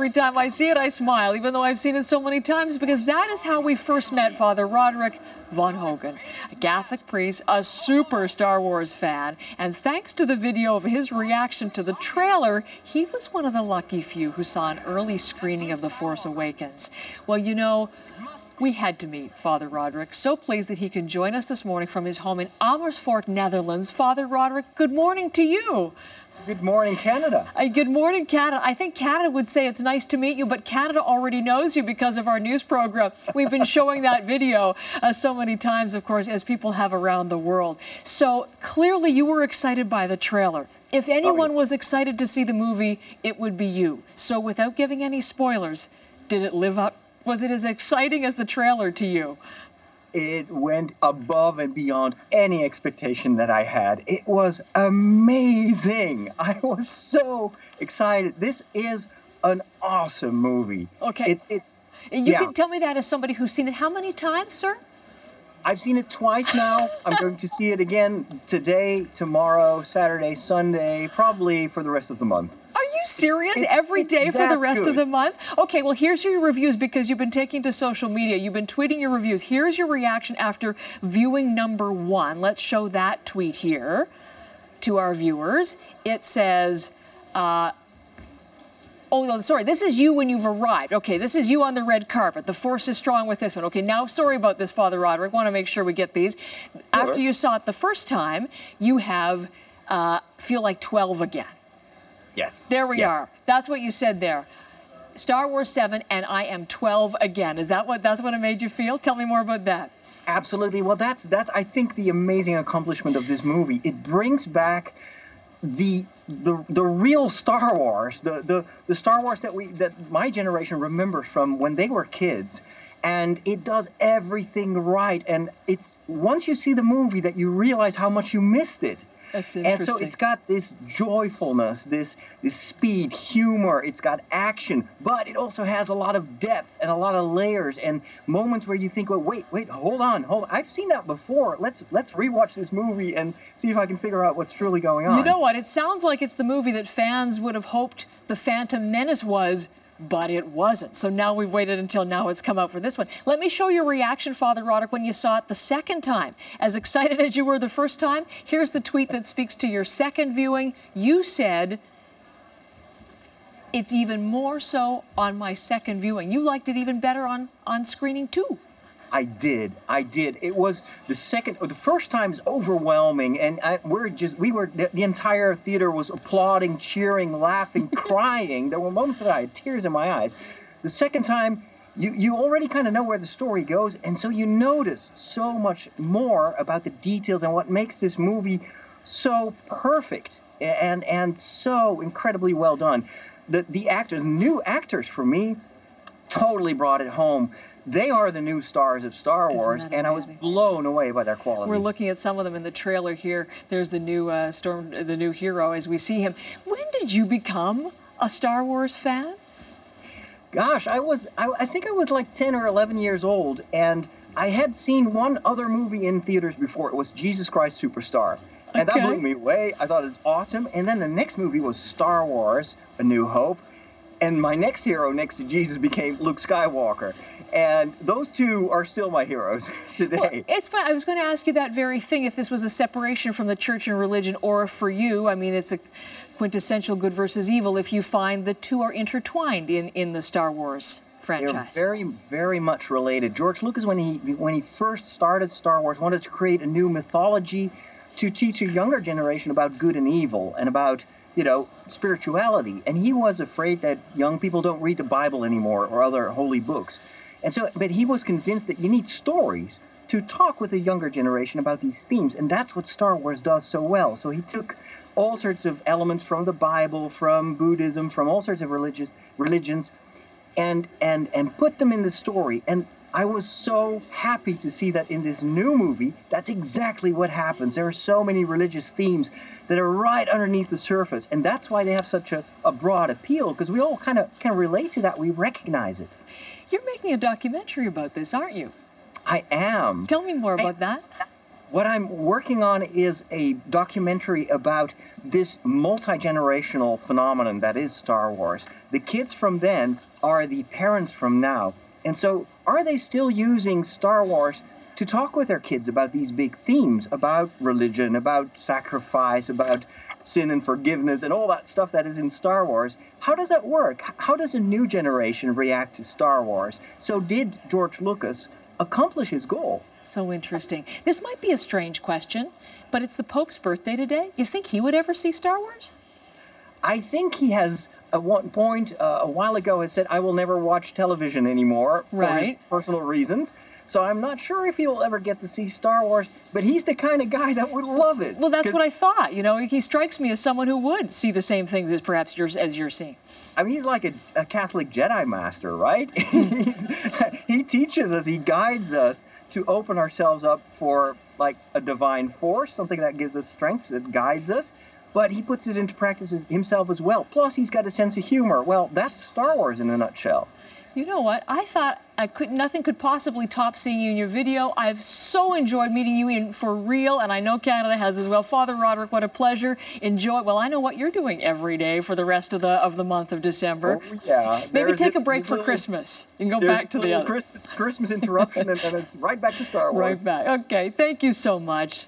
every time I see it, I smile, even though I've seen it so many times, because that is how we first met Father Roderick Vonhögen, a Catholic priest, a super Star Wars fan, and thanks to the video of his reaction to the trailer, he was one of the lucky few who saw an early screening of The Force Awakens. Well, you know, we had to meet Father Roderick. So pleased that he can join us this morning from his home in Amersfoort, Netherlands. Father Roderick, good morning to you. Good morning, Canada. Uh, good morning, Canada. I think Canada would say it's nice to meet you, but Canada already knows you because of our news program. We've been showing that video uh, so many times, of course, as people have around the world. So clearly, you were excited by the trailer. If anyone oh, yeah. was excited to see the movie, it would be you. So, without giving any spoilers, did it live up? Was it as exciting as the trailer to you? It went above and beyond any expectation that I had. It was amazing. I was so excited. This is an awesome movie. Okay. It's it. You yeah. can tell me that as somebody who's seen it how many times, sir? I've seen it twice now. I'm going to see it again today, tomorrow, Saturday, Sunday, probably for the rest of the month you serious? It's, Every it's day for the rest good. of the month? Okay, well, here's your reviews because you've been taking to social media. You've been tweeting your reviews. Here's your reaction after viewing number one. Let's show that tweet here to our viewers. It says, uh, Oh, no, sorry. This is you when you've arrived. Okay, this is you on the red carpet. The force is strong with this one. Okay, now, sorry about this, Father Roderick. Want to make sure we get these. Sure. After you saw it the first time, you have uh, feel like 12 again. Yes. There we yeah. are. That's what you said there. Star Wars 7 and I am 12 again. Is that what that's what it made you feel? Tell me more about that. Absolutely. Well, that's that's I think the amazing accomplishment of this movie. It brings back the the the real Star Wars, the the the Star Wars that we that my generation remembers from when they were kids. And it does everything right. And it's once you see the movie that you realize how much you missed it. That's interesting. And so it's got this joyfulness, this this speed, humor. It's got action, but it also has a lot of depth and a lot of layers and moments where you think, well, wait, wait, hold on, hold. On. I've seen that before. Let's let's rewatch this movie and see if I can figure out what's truly going on. You know what? It sounds like it's the movie that fans would have hoped the Phantom Menace was but it wasn't. So now we've waited until now it's come out for this one. Let me show your reaction, Father Roderick, when you saw it the second time. As excited as you were the first time, here's the tweet that speaks to your second viewing. You said, it's even more so on my second viewing. You liked it even better on, on screening too. I did. I did. It was the second, the first time is overwhelming, and I, we're just, we were, the, the, entire theater was applauding, cheering, laughing, crying. There were moments that I had tears in my eyes. The second time, you, you already kind of know where the story goes, and so you notice so much more about the details and what makes this movie so perfect and and so incredibly well done. The the actors, new actors for me, totally brought it home they are the new stars of Star Wars, and I was blown away by their quality. We're looking at some of them in the trailer here. There's the new uh, storm, the new hero as we see him. When did you become a Star Wars fan? Gosh, I was I, I think I was like 10 or 11 years old, and I had seen one other movie in theaters before. It was Jesus Christ Superstar. And okay. that blew me away. I thought it was awesome. And then the next movie was Star Wars A New Hope. And my next hero next to Jesus became Luke Skywalker. And those two are still my heroes today. Well, it's fun. I was going to ask you that very thing if this was a separation from the church and religion, or for you, I mean, it's a quintessential good versus evil if you find the two are intertwined in, in the Star Wars franchise. They're very, very much related. George Lucas, when he when he first started Star Wars, wanted to create a new mythology to teach a younger generation about good and evil and about you know spirituality. And he was afraid that young people don't read the Bible anymore or other holy books. And so, but he was convinced that you need stories to talk with the younger generation about these themes. And that's what Star Wars does so well. So he took all sorts of elements from the Bible, from Buddhism, from all sorts of religious religions, and and and put them in the story. And I was so happy to see that in this new movie, that's exactly what happens. There are so many religious themes that are right underneath the surface, and that's why they have such a, a broad appeal, because we all kind of can relate to that. We recognize it. You're making a documentary about this, aren't you? I am. Tell me more about I, that. What I'm working on is a documentary about this multi generational phenomenon that is Star Wars. The kids from then are the parents from now. And so, are they still using Star Wars to talk with their kids about these big themes about religion, about sacrifice, about sin and forgiveness, and all that stuff that is in Star Wars? How does that work? How does a new generation react to Star Wars? So, did George Lucas accomplish his goal? So interesting. This might be a strange question, but it's the Pope's birthday today. You think he would ever see Star Wars? I think he has at one point uh, a while ago has said, "I will never watch television anymore right. for personal reasons." So I'm not sure if he will ever get to see Star Wars, but he's the kind of guy that would love it. Well, that's what I thought. You know, he strikes me as someone who would see the same things as perhaps yours as you're seeing. I mean, he's like a, a Catholic Jedi master, right? he teaches us, he guides us to open ourselves up for like a divine force, something that gives us strength, that guides us. But he puts it into practice himself as well. Plus, he's got a sense of humor. Well, that's Star Wars in a nutshell. You know what? I thought I could nothing could possibly top seeing you in your video. I've so enjoyed meeting you in for real, and I know Canada has as well. Father Roderick, what a pleasure. Enjoy. Well, I know what you're doing every day for the rest of the of the month of December. Oh, yeah. Maybe there's take a break for little, Christmas and go back to the other. Christmas Christmas interruption, and then it's right back to Star Wars. Right back. Okay. Thank you so much.